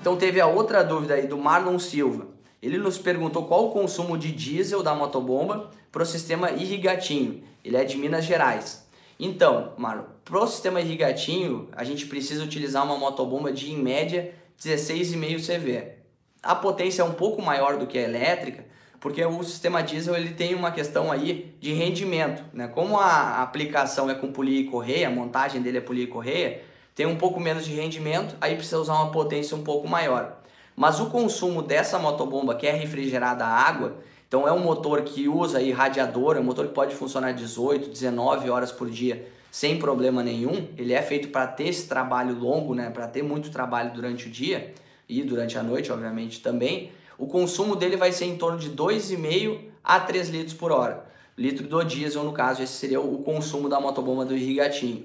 Então teve a outra dúvida aí do Marlon Silva. Ele nos perguntou qual o consumo de diesel da motobomba para o sistema irrigatinho. Ele é de Minas Gerais. Então, Marlon, para o sistema irrigatinho, a gente precisa utilizar uma motobomba de, em média, 16,5 CV. A potência é um pouco maior do que a elétrica, porque o sistema diesel ele tem uma questão aí de rendimento. Né? Como a aplicação é com polia e correia, a montagem dele é polia e correia, tem um pouco menos de rendimento, aí precisa usar uma potência um pouco maior. Mas o consumo dessa motobomba que é refrigerada a água, então é um motor que usa aí radiador, é um motor que pode funcionar 18, 19 horas por dia sem problema nenhum. Ele é feito para ter esse trabalho longo, né, para ter muito trabalho durante o dia e durante a noite, obviamente, também. O consumo dele vai ser em torno de 2,5 a 3 litros por hora. Litro do diesel, no caso, esse seria o consumo da motobomba do irrigatinho.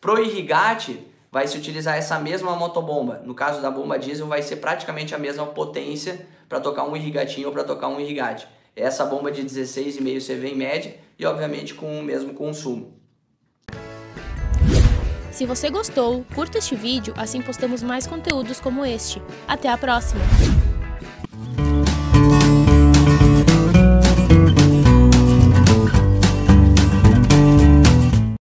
Pro irrigate, vai se utilizar essa mesma motobomba. No caso da bomba diesel, vai ser praticamente a mesma potência para tocar um irrigatinho ou para tocar um irrigate. Essa bomba de 16,5 CV em média e, obviamente, com o mesmo consumo. Se você gostou, curta este vídeo, assim postamos mais conteúdos como este. Até a próxima!